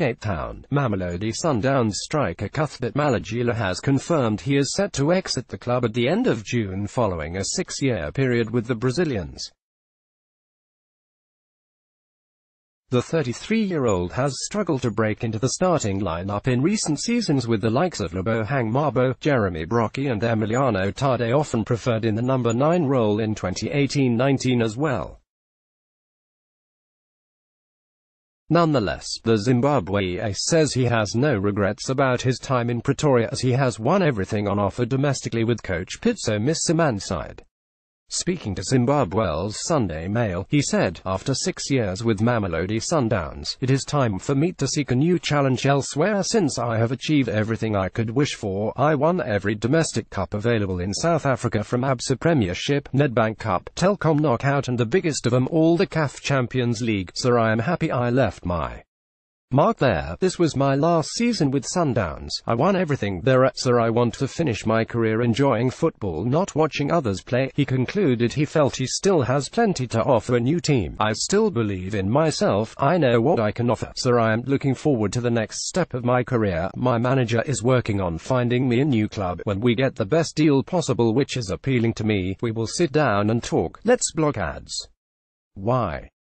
Cape Town, Mamelodi Sundowns striker Cuthbert Malajila has confirmed he is set to exit the club at the end of June following a six-year period with the Brazilians. The 33-year-old has struggled to break into the starting lineup in recent seasons with the likes of Lebohang Maboe, Jeremy Brockie and Emiliano Tade often preferred in the number 9 role in 2018-19 as well. Nonetheless, the Zimbabwe says he has no regrets about his time in Pretoria as he has won everything on offer domestically with coach Pitso Mosimane Speaking to Zimbabwe's Sunday Mail, he said, after six years with Mamelodi Sundowns, it is time for me to seek a new challenge elsewhere since I have achieved everything I could wish for. I won every domestic cup available in South Africa from ABSA Premiership, Nedbank Cup, Telkom Knockout and the biggest of them all the CAF Champions League, so I am happy I left my Mark there, this was my last season with Sundowns. I won everything there at sir I want to finish my career enjoying football not watching others play. He concluded he felt he still has plenty to offer a new team. I still believe in myself, I know what I can offer. Sir I am looking forward to the next step of my career. My manager is working on finding me a new club. When we get the best deal possible which is appealing to me, we will sit down and talk. Let's block ads. Why?